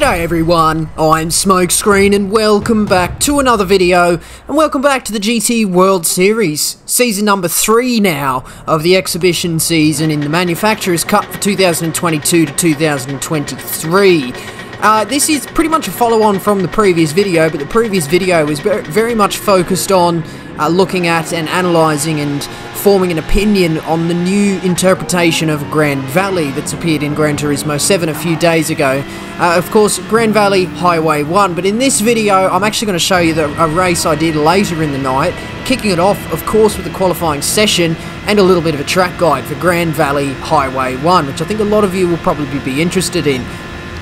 G'day everyone, I'm Smokescreen and welcome back to another video and welcome back to the GT World Series. Season number 3 now of the exhibition season in the Manufacturers Cup for 2022 to 2023. Uh, this is pretty much a follow-on from the previous video, but the previous video was very much focused on uh, looking at and analysing and forming an opinion on the new interpretation of Grand Valley that's appeared in Gran Turismo 7 a few days ago. Uh, of course, Grand Valley Highway 1, but in this video I'm actually going to show you the, a race I did later in the night, kicking it off, of course, with the qualifying session and a little bit of a track guide for Grand Valley Highway 1, which I think a lot of you will probably be interested in.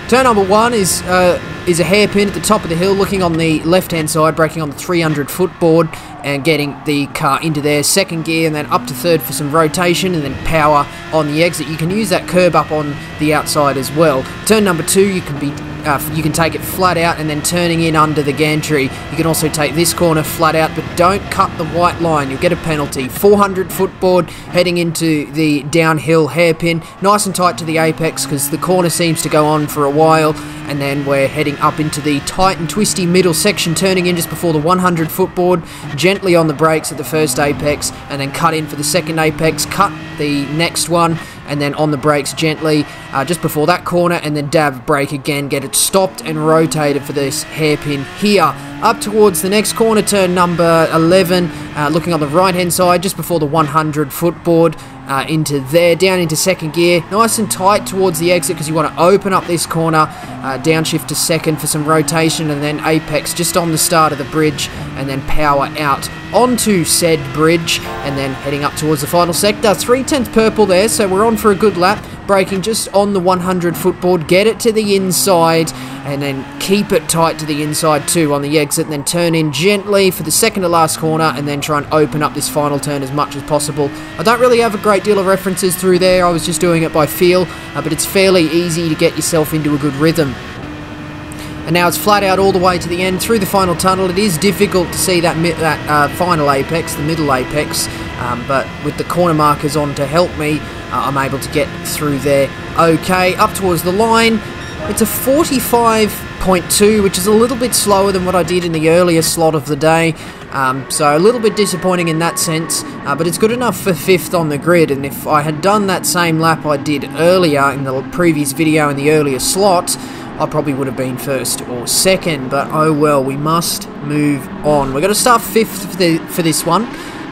Turn number one is uh, is a hairpin at the top of the hill, looking on the left-hand side, braking on the 300 foot board and getting the car into their second gear and then up to third for some rotation and then power on the exit. You can use that curb up on the outside as well. Turn number two, you can be uh, you can take it flat out and then turning in under the gantry. You can also take this corner flat out, but don't cut the white line. You'll get a penalty. 400 foot board heading into the downhill hairpin. Nice and tight to the apex because the corner seems to go on for a while. And then we're heading up into the tight and twisty middle section, turning in just before the 100 foot board. Gently on the brakes at the first apex, and then cut in for the second apex. Cut the next one and then on the brakes gently uh, just before that corner and then dab brake again get it stopped and rotated for this hairpin here. Up towards the next corner turn number 11 uh, looking on the right hand side just before the 100 foot board uh, into there, down into second gear, nice and tight towards the exit because you want to open up this corner, uh, downshift to second for some rotation, and then apex just on the start of the bridge, and then power out onto said bridge, and then heading up towards the final sector. Three tenths purple there, so we're on for a good lap braking just on the 100 foot board, get it to the inside, and then keep it tight to the inside too on the exit, and then turn in gently for the second to last corner, and then try and open up this final turn as much as possible. I don't really have a great deal of references through there, I was just doing it by feel, uh, but it's fairly easy to get yourself into a good rhythm and now it's flat out all the way to the end through the final tunnel. It is difficult to see that that uh, final apex, the middle apex, um, but with the corner markers on to help me, uh, I'm able to get through there okay. Up towards the line, it's a 45.2, which is a little bit slower than what I did in the earlier slot of the day. Um, so a little bit disappointing in that sense, uh, but it's good enough for fifth on the grid. And if I had done that same lap I did earlier in the previous video in the earlier slot, I probably would have been first or second. But oh well, we must move on. We're going to start fifth for, the, for this one.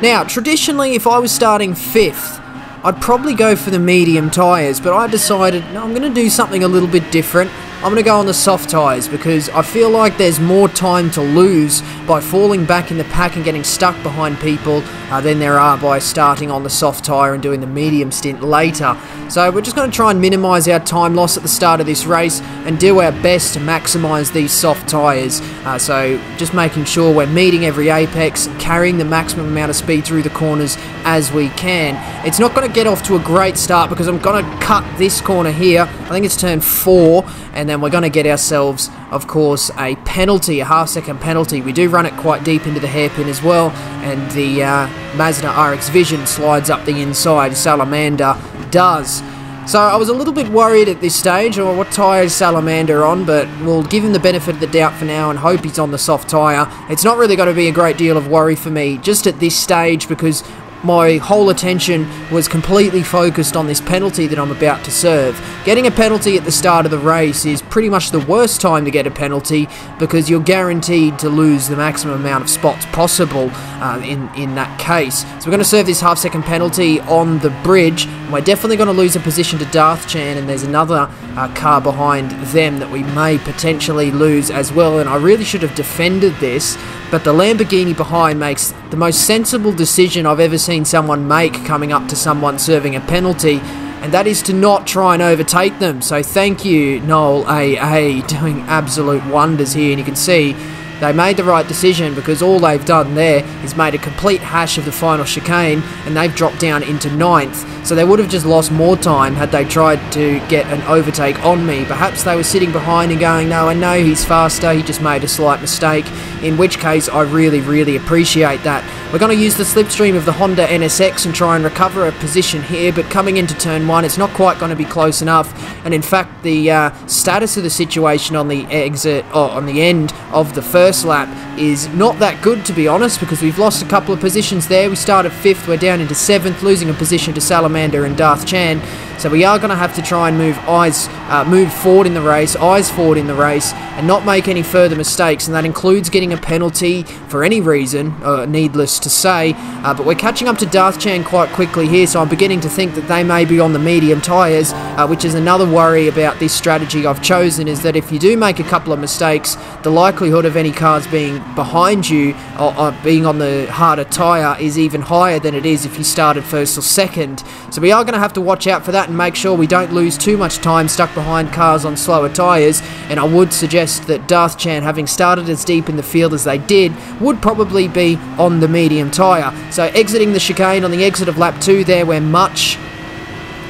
Now, traditionally, if I was starting fifth, I'd probably go for the medium tyres, but I decided no, I'm going to do something a little bit different. I'm going to go on the soft tyres because I feel like there's more time to lose by falling back in the pack and getting stuck behind people uh, than there are by starting on the soft tyre and doing the medium stint later. So we're just going to try and minimise our time loss at the start of this race and do our best to maximise these soft tyres. Uh, so just making sure we're meeting every apex, carrying the maximum amount of speed through the corners as we can. It's not going to get off to a great start because I'm going to cut this corner here. I think it's turn 4 and then we're going to get ourselves, of course, a penalty, a half second penalty. We do run it quite deep into the hairpin as well, and the uh, Mazda RX Vision slides up the inside, Salamander does. So I was a little bit worried at this stage, or what tyre is Salamander on, but we'll give him the benefit of the doubt for now and hope he's on the soft tyre. It's not really going to be a great deal of worry for me just at this stage because my whole attention was completely focused on this penalty that I'm about to serve. Getting a penalty at the start of the race is pretty much the worst time to get a penalty because you're guaranteed to lose the maximum amount of spots possible uh, in, in that case. So we're going to serve this half second penalty on the bridge. We're definitely going to lose a position to Darth Chan and there's another uh, car behind them that we may potentially lose as well and I really should have defended this but the Lamborghini behind makes the most sensible decision I've ever seen someone make coming up to someone serving a penalty, and that is to not try and overtake them. So thank you, Noel AA, doing absolute wonders here. And you can see they made the right decision because all they've done there is made a complete hash of the final chicane and they've dropped down into ninth. So they would have just lost more time had they tried to get an overtake on me. Perhaps they were sitting behind and going, no, I know he's faster, he just made a slight mistake, in which case I really, really appreciate that. We're going to use the slipstream of the Honda NSX and try and recover a position here, but coming into turn one, it's not quite going to be close enough. And in fact, the uh, status of the situation on the exit, or on the end of the first lap, is not that good to be honest, because we've lost a couple of positions there. We started fifth, we're down into seventh, losing a position to Salamander and Darth Chan. So we are going to have to try and move eyes, uh, move forward in the race, eyes forward in the race, and not make any further mistakes. And that includes getting a penalty for any reason, uh, needless to say. Uh, but we're catching up to Darth Chan quite quickly here, so I'm beginning to think that they may be on the medium tyres, uh, which is another worry about this strategy I've chosen. Is that if you do make a couple of mistakes, the likelihood of any cars being behind you or, or being on the harder tyre is even higher than it is if you started first or second. So we are going to have to watch out for that and make sure we don't lose too much time stuck behind cars on slower tyres. And I would suggest that Darth Chan, having started as deep in the field as they did, would probably be on the medium tyre. So exiting the chicane on the exit of lap 2 there, we're much,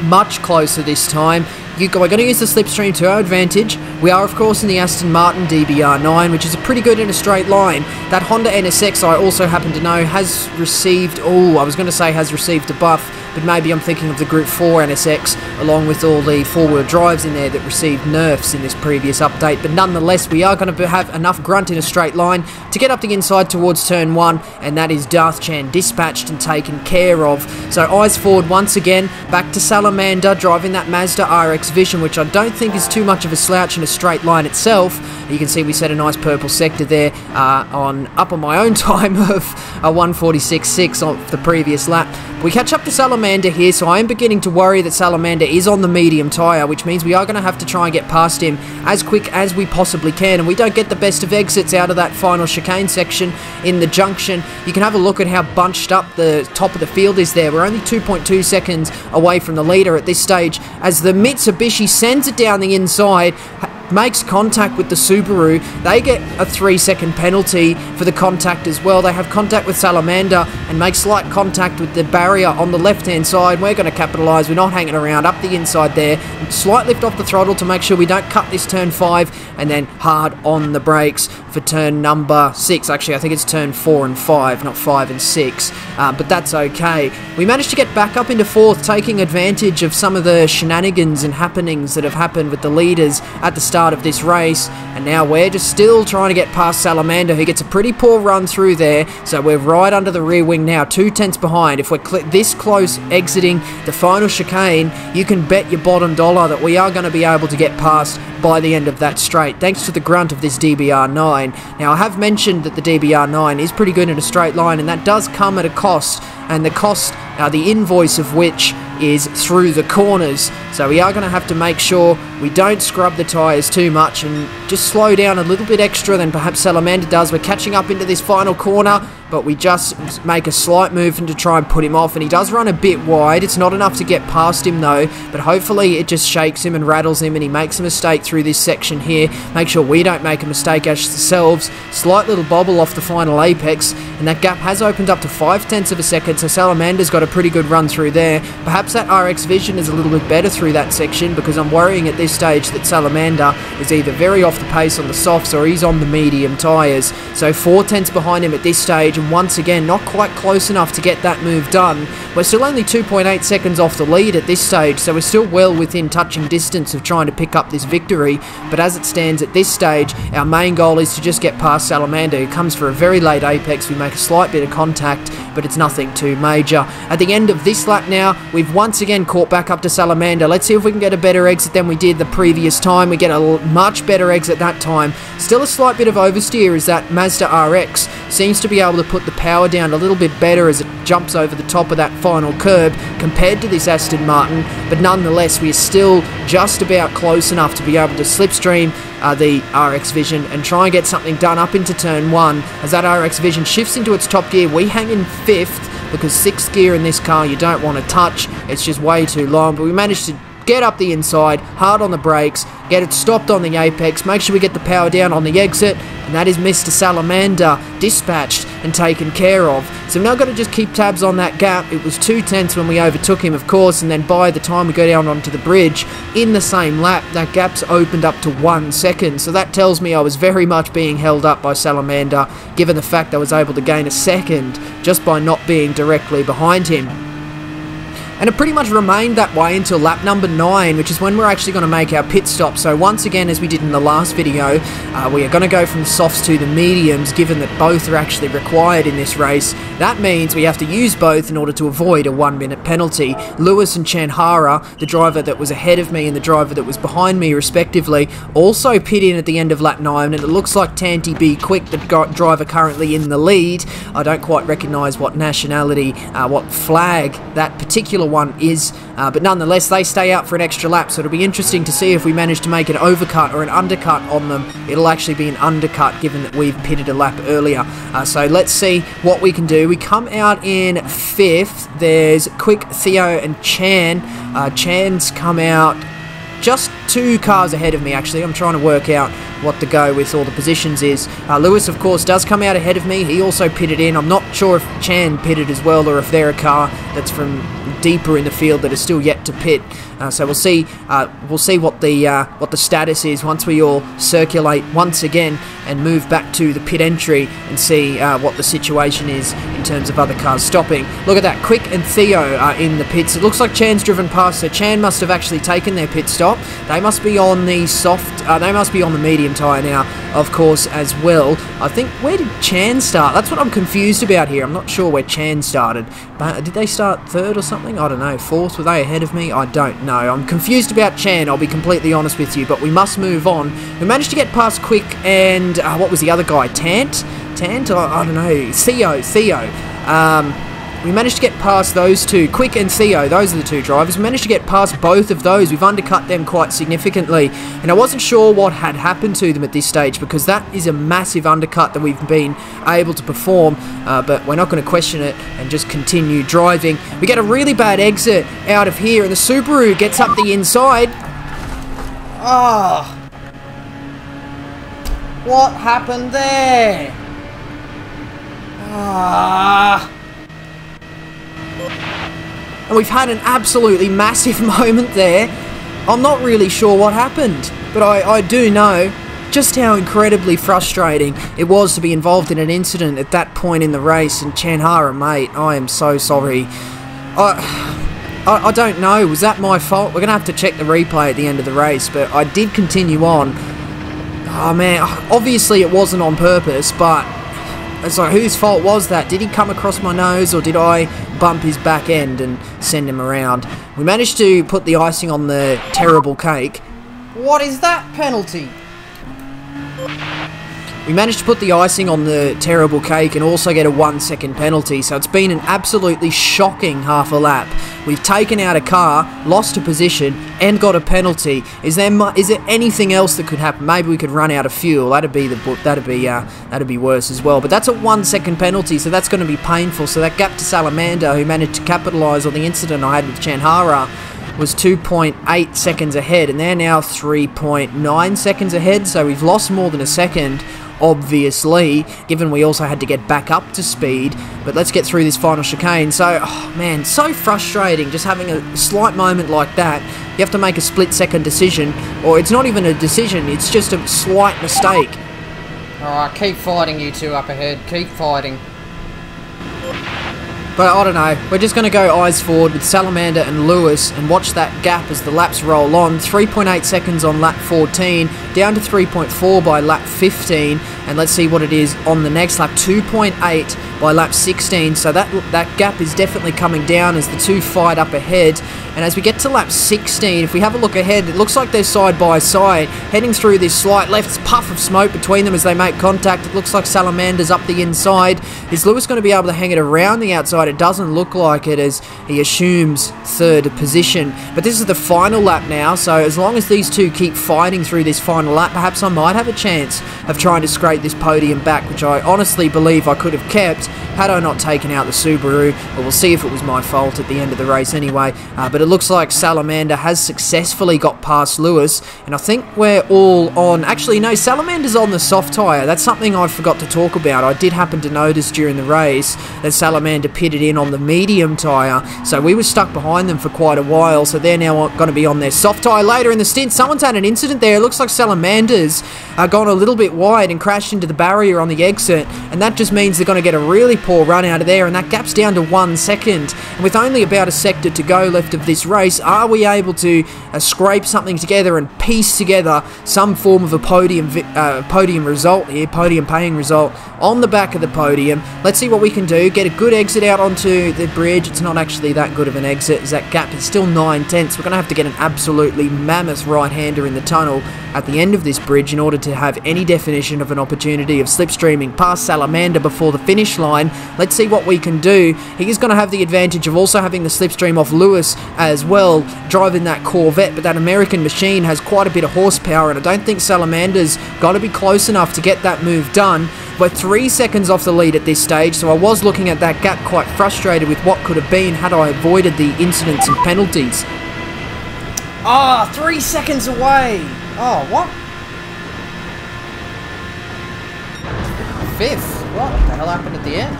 much closer this time. You, we're going to use the slipstream to our advantage. We are, of course, in the Aston Martin DBR9, which is a pretty good in a straight line. That Honda NSX, I also happen to know, has received, oh, I was going to say has received a buff, but maybe I'm thinking of the Group 4 NSX, along with all the four-wheel drives in there that received nerfs in this previous update. But nonetheless, we are going to have enough grunt in a straight line to get up the inside towards turn 1, and that is Darth Chan dispatched and taken care of. So eyes forward once again, back to Salamander, driving that Mazda RX Vision, which I don't think is too much of a slouch in a straight line itself. You can see we set a nice purple sector there uh, on up on my own time of a 146.6 off the previous lap. We catch up to Salamander here, so I am beginning to worry that Salamander is on the medium tyre, which means we are going to have to try and get past him as quick as we possibly can, and we don't get the best of exits out of that final chicane section in the junction. You can have a look at how bunched up the top of the field is there. We're only 2.2 seconds away from the leader at this stage as the Mitsubishi sends it down the inside, makes contact with the Subaru, they get a three second penalty for the contact as well. They have contact with Salamander and make slight contact with the barrier on the left hand side. We're going to capitalise. We're not hanging around up the inside there. Slight lift off the throttle to make sure we don't cut this turn five and then hard on the brakes for turn number six. Actually, I think it's turn four and five, not five and six. Uh, but that's okay. We managed to get back up into fourth, taking advantage of some of the shenanigans and happenings that have happened with the leaders at the start of this race. And now we're just still trying to get past Salamander, who gets a pretty poor run through there. So we're right under the rear wing now, two tenths behind. If we're this close exiting the final chicane, you can bet your bottom dollar that we are going to be able to get past by the end of that straight, thanks to the grunt of this DBR9. Now, I have mentioned that the DBR9 is pretty good in a straight line, and that does come at a cost, and the cost, uh, the invoice of which is through the corners. So we are going to have to make sure we don't scrub the tyres too much and just slow down a little bit extra than perhaps Salamander does. We're catching up into this final corner, but we just make a slight movement to try and put him off. And he does run a bit wide. It's not enough to get past him though, but hopefully it just shakes him and rattles him and he makes a mistake through this section here. Make sure we don't make a mistake ourselves. Slight little bobble off the final apex, and that gap has opened up to 5 tenths of a second, so Salamander's got a pretty good run through there. Perhaps that RX Vision is a little bit better through that section because I'm worrying at this stage that Salamander is either very off the pace on the softs or he's on the medium tyres. So 4 tenths behind him at this stage, and once again, not quite close enough to get that move done. We're still only 2.8 seconds off the lead at this stage, so we're still well within touching distance of trying to pick up this victory. But as it stands at this stage, our main goal is to just get past Salamander, who comes for a very late apex. We make a slight bit of contact, but it's nothing too major. At the end of this lap now, we've once again caught back up to Salamander. Let's see if we can get a better exit than we did the previous time. We get a much better exit that time. Still a slight bit of oversteer is that Mazda RX seems to be able to put the power down a little bit better as it jumps over the top of that final curb compared to this Aston Martin, but nonetheless, we are still just about close enough to be able to slipstream uh, the RX Vision and try and get something done up into turn one. As that RX Vision shifts into its top gear, we hang in fifth because sixth gear in this car you don't want to touch. It's just way too long, but we managed to get up the inside, hard on the brakes, get it stopped on the apex, make sure we get the power down on the exit, and that is Mr. Salamander dispatched and taken care of. So now got to just keep tabs on that gap. It was two tenths when we overtook him, of course, and then by the time we go down onto the bridge in the same lap, that gap's opened up to one second. So that tells me I was very much being held up by Salamander, given the fact I was able to gain a second just by not being directly behind him and it pretty much remained that way until lap number 9, which is when we're actually going to make our pit stop. So once again, as we did in the last video, uh, we are going to go from softs to the mediums, given that both are actually required in this race. That means we have to use both in order to avoid a one minute penalty. Lewis and Chanhara, the driver that was ahead of me and the driver that was behind me respectively, also pit in at the end of lap 9, and it looks like Tanti B Quick, the driver currently in the lead. I don't quite recognise what nationality, uh, what flag that particular one is. Uh, but nonetheless, they stay out for an extra lap, so it'll be interesting to see if we manage to make an overcut or an undercut on them. It'll actually be an undercut given that we've pitted a lap earlier. Uh, so let's see what we can do. We come out in fifth. There's Quick, Theo, and Chan. Uh, Chan's come out just two cars ahead of me actually. I'm trying to work out what the go with all the positions is. Uh, Lewis, of course, does come out ahead of me. He also pitted in. I'm not sure if Chan pitted as well or if they're a car that's from deeper in the field that is still yet to pit. Uh, so we'll see. Uh, we'll see what the uh, what the status is once we all circulate once again and move back to the pit entry and see uh, what the situation is in terms of other cars stopping. Look at that. Quick and Theo are in the pits. It looks like Chan's driven past, so Chan must have actually taken their pit stop. They must be on the soft. Uh, they must be on the medium tyre now, of course, as well. I think where did Chan start? That's what I'm confused about here. I'm not sure where Chan started, but did they start third or something? I don't know. Fourth? Were they ahead of me? I don't know. I'm confused about Chan. I'll be completely honest with you, but we must move on. We managed to get past Quick and uh, what was the other guy? Tant? Tant? I, I don't know. Theo. Theo. Um, we managed to get past those two. Quick and Theo, those are the two drivers. We managed to get past both of those. We've undercut them quite significantly. And I wasn't sure what had happened to them at this stage because that is a massive undercut that we've been able to perform. Uh, but we're not going to question it and just continue driving. We get a really bad exit out of here and the Subaru gets up the inside. Ah. Oh. What happened there? Ah. And we've had an absolutely massive moment there. I'm not really sure what happened, but I, I do know just how incredibly frustrating it was to be involved in an incident at that point in the race. And Chanhara, mate, I am so sorry. I, I, I don't know. Was that my fault? We're going to have to check the replay at the end of the race, but I did continue on. Oh, man. Obviously, it wasn't on purpose, but like, whose fault was that? Did he come across my nose or did I bump his back end and send him around? We managed to put the icing on the terrible cake. What is that penalty? We managed to put the icing on the terrible cake and also get a one second penalty, so it's been an absolutely shocking half a lap. We've taken out a car, lost a position, and got a penalty. Is there is there anything else that could happen? Maybe we could run out of fuel. That'd be the that'd be uh, that'd be worse as well. But that's a one second penalty, so that's going to be painful. So that gap to Salamander, who managed to capitalise on the incident I had with Chanhara, was 2.8 seconds ahead, and they're now 3.9 seconds ahead. So we've lost more than a second obviously, given we also had to get back up to speed. But let's get through this final chicane. So, oh, man, so frustrating just having a slight moment like that. You have to make a split second decision, or it's not even a decision, it's just a slight mistake. Alright, keep fighting, you two up ahead. Keep fighting. But I don't know. We're just going to go eyes forward with Salamander and Lewis and watch that gap as the laps roll on. 3.8 seconds on lap 14, down to 3.4 by lap 15, and let's see what it is on the next lap. 2.8 by lap 16, so that that gap is definitely coming down as the two fight up ahead. And as we get to lap 16, if we have a look ahead, it looks like they're side by side, heading through this slight left puff of smoke between them as they make contact. It looks like Salamander's up the inside. Is Lewis going to be able to hang it around the outside? It doesn't look like it as he assumes third position. But this is the final lap now, so as long as these two keep fighting through this final lap, perhaps I might have a chance of trying to scrape this podium back, which I honestly believe I could have kept had I not taken out the Subaru. But we'll see if it was my fault at the end of the race anyway. Uh, but it looks like Salamander has successfully got past Lewis, and I think we're all on... Actually, no, Salamander's on the soft tyre. That's something I forgot to talk about. I did happen to notice during the race that Salamander pitted in on the medium tyre, so we were stuck behind them for quite a while, so they're now going to be on their soft tyre later in the stint. Someone's had an incident there. It looks like Salamander's uh, gone a little bit wide and crashed into the barrier on the exit, and that just means they're going to get a really poor run out of there, and that gap's down to one second. And with only about a sector to go left of this race, are we able to uh, scrape something together and piece together some form of a podium uh, podium result here, podium paying result on the back of the podium? Let's see what we can do. Get a good exit out onto the bridge. It's not actually that good of an exit as that gap is still nine tenths. We're going to have to get an absolutely mammoth right-hander in the tunnel at the end of this bridge in order to have any definition of an opportunity of slipstreaming past Salamander before the finish line. Let's see what we can do. He is going to have the advantage of also having the slipstream off Lewis as well, driving that Corvette, but that American machine has quite a bit of horsepower, and I don't think Salamander's got to be close enough to get that move done. We're three seconds off the lead at this stage, so I was looking at that gap quite frustrated with what could have been had I avoided the incidents and penalties. Ah, oh, three seconds away. Oh, what? Fifth. What the hell happened at the end?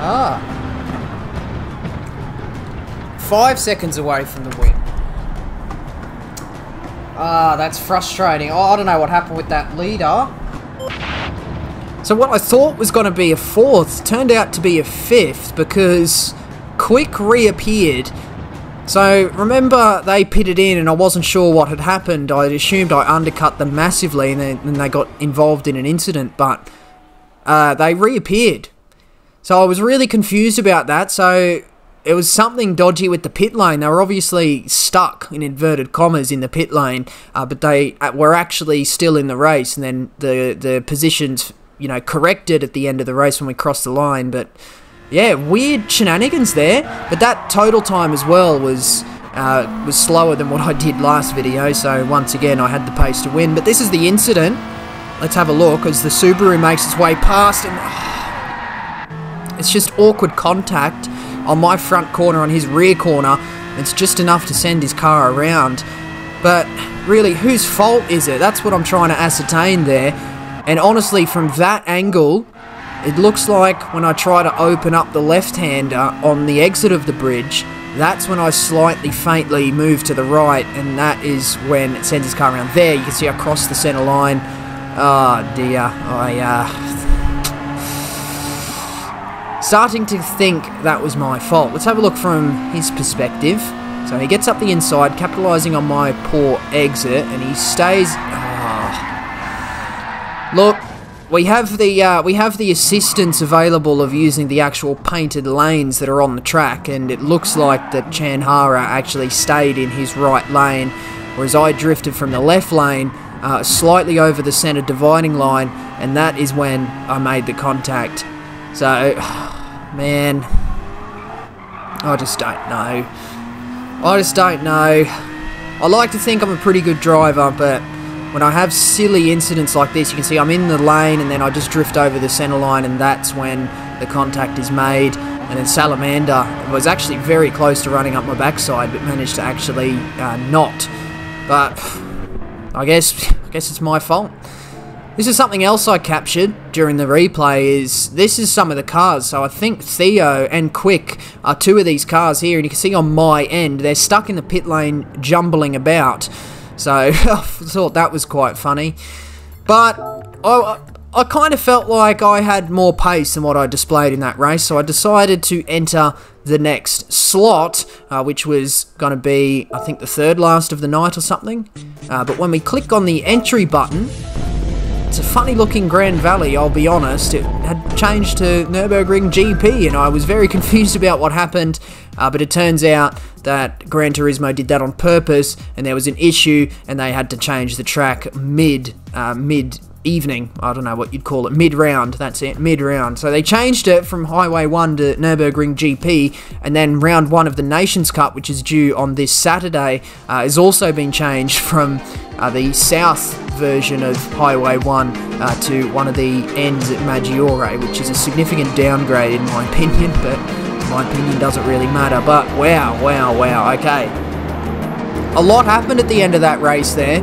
Ah. Five seconds away from the win. Ah, that's frustrating. Oh, I don't know what happened with that leader. So what I thought was going to be a fourth turned out to be a fifth because Quick reappeared so remember they pitted in and I wasn't sure what had happened. I assumed I undercut them massively and then they got involved in an incident, but uh, they reappeared. So I was really confused about that. So it was something dodgy with the pit lane. They were obviously stuck in inverted commas in the pit lane, uh, but they uh, were actually still in the race. And then the the positions, you know, corrected at the end of the race when we crossed the line, but yeah, weird shenanigans there. But that total time as well was uh, was slower than what I did last video. So once again, I had the pace to win. But this is the incident. Let's have a look as the Subaru makes its way past and. Oh, it's just awkward contact on my front corner, on his rear corner. It's just enough to send his car around. But really, whose fault is it? That's what I'm trying to ascertain there. And honestly, from that angle, it looks like when I try to open up the left-hander on the exit of the bridge, that's when I slightly faintly move to the right, and that is when it sends his car around. There, you can see I crossed the centre line. Oh dear, I, uh... Starting to think that was my fault. Let's have a look from his perspective. So he gets up the inside, capitalising on my poor exit, and he stays... Oh. Look, we have the uh, we have the assistance available of using the actual painted lanes that are on the track, and it looks like that Chanhara actually stayed in his right lane, whereas I drifted from the left lane uh, slightly over the centre dividing line, and that is when I made the contact. So, man, I just don't know. I just don't know. I like to think I'm a pretty good driver, but when I have silly incidents like this, you can see I'm in the lane and then I just drift over the centre line and that's when the contact is made. And then Salamander was actually very close to running up my backside but managed to actually uh, not. But I guess, I guess it's my fault. This is something else I captured during the replay is this is some of the cars. So I think Theo and Quick are two of these cars here and you can see on my end they're stuck in the pit lane jumbling about. So I thought that was quite funny. But I, I kind of felt like I had more pace than what I displayed in that race, so I decided to enter the next slot, uh, which was going to be, I think, the third last of the night or something. Uh, but when we click on the entry button, it's a funny looking Grand Valley, I'll be honest. It had changed to Nürburgring GP, and I was very confused about what happened. Uh, but it turns out that Gran Turismo did that on purpose, and there was an issue, and they had to change the track mid uh, mid evening. I don't know what you'd call it. Mid round. That's it. Mid round. So they changed it from Highway 1 to Nürburgring GP, and then round 1 of the Nations Cup, which is due on this Saturday, uh, has also been changed from uh, the south version of Highway 1 uh, to one of the ends at Maggiore, which is a significant downgrade in my opinion, but my opinion doesn't really matter. But wow, wow, wow. Okay. A lot happened at the end of that race there.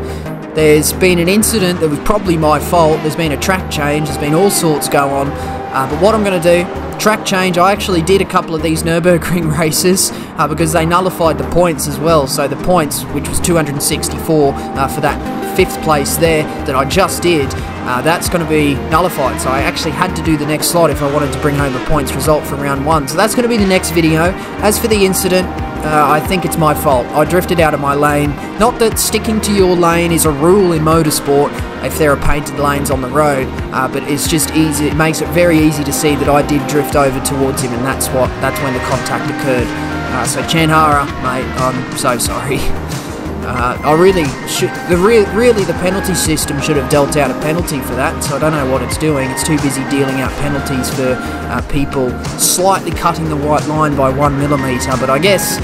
There's been an incident that was probably my fault. There's been a track change. There's been all sorts go on. Uh, but what I'm going to do, track change, I actually did a couple of these Nürburgring races uh, because they nullified the points as well. So the points, which was 264 uh, for that fifth place there that I just did, uh, that's going to be nullified. So I actually had to do the next slot if I wanted to bring home a points result from round one. So that's going to be the next video. As for the incident, uh, I think it's my fault. I drifted out of my lane. Not that sticking to your lane is a rule in motorsport if there are painted lanes on the road, uh, but it's just easy. It makes it very easy to see that I did drift over towards him, and that's what that's when the contact occurred. Uh, so Chanhara, mate, I'm so sorry. Uh, I really should. The re really the penalty system should have dealt out a penalty for that. So I don't know what it's doing. It's too busy dealing out penalties for uh, people slightly cutting the white line by one millimeter. But I guess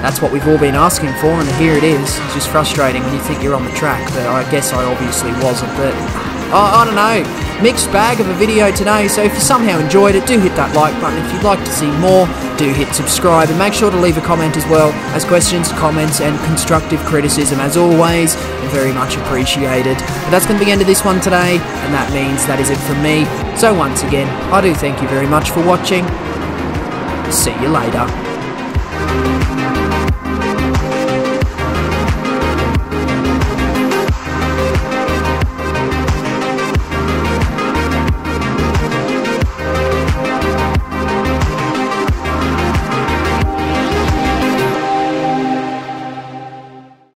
that's what we've all been asking for, and here it is. It's just frustrating when you think you're on the track, but I guess I obviously wasn't. But I, I don't know mixed bag of a video today, so if you somehow enjoyed it, do hit that like button. If you'd like to see more, do hit subscribe, and make sure to leave a comment as well, as questions, comments, and constructive criticism, as always, are very much appreciated. But that's going to be the end of this one today, and that means that is it from me. So once again, I do thank you very much for watching. See you later.